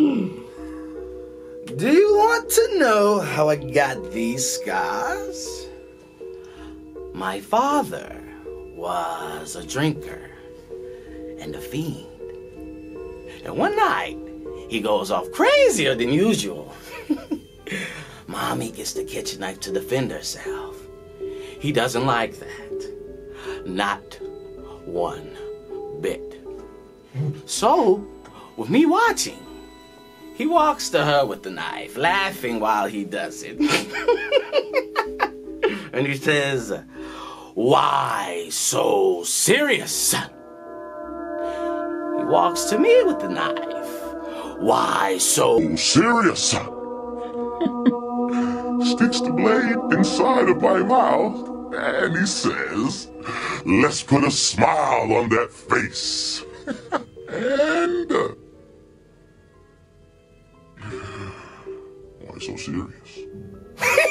Do you want to know how I got these scars? My father was a drinker and a fiend. And one night, he goes off crazier than usual. Mommy gets the kitchen knife to defend herself. He doesn't like that. Not one bit. So, with me watching, he walks to her with the knife, laughing while he does it. and he says, Why so serious? He walks to me with the knife. Why so serious? Sticks the blade inside of my mouth, and he says, Let's put a smile on that face. so serious?